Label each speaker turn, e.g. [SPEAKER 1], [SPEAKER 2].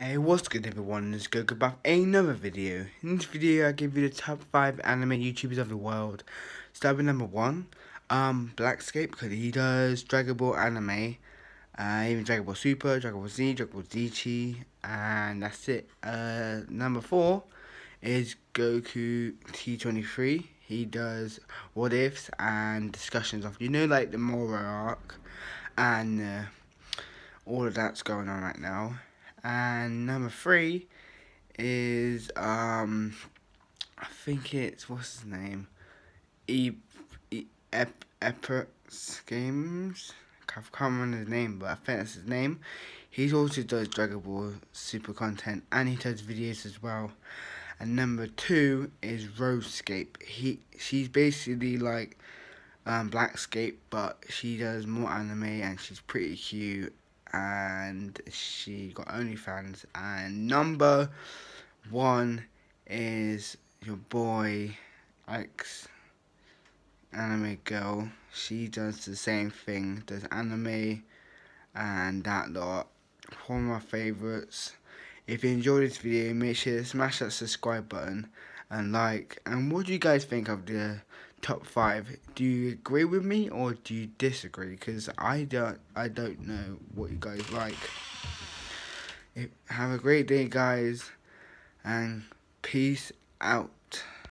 [SPEAKER 1] Hey, what's good everyone, it's Goku back another video. In this video I give you the top 5 anime YouTubers of the world. Starting number 1, um, Blackscape, because he does Dragon Ball anime. Uh, even Dragon Ball Super, Dragon Ball Z, Dragon Ball GT, and that's it. Uh, number 4 is Goku T23. He does what ifs and discussions of, you know, like the Moro arc. And uh, all of that's going on right now and number three is um I think it's what's his name? E, e Ep, Games? I can't remember his name but I think that's his name. He also does Dragon Ball super content and he does videos as well. And number two is Rosescape he she's basically like um, Blackscape but she does more anime and she's pretty cute and she got OnlyFans. And number one is your boy X anime girl. She does the same thing, does anime and that lot. One of my favourites. If you enjoyed this video, make sure to smash that subscribe button and like. And what do you guys think of the top five. Do you agree with me or do you disagree? Because I don't, I don't know what you guys like. Have a great day, guys, and peace out.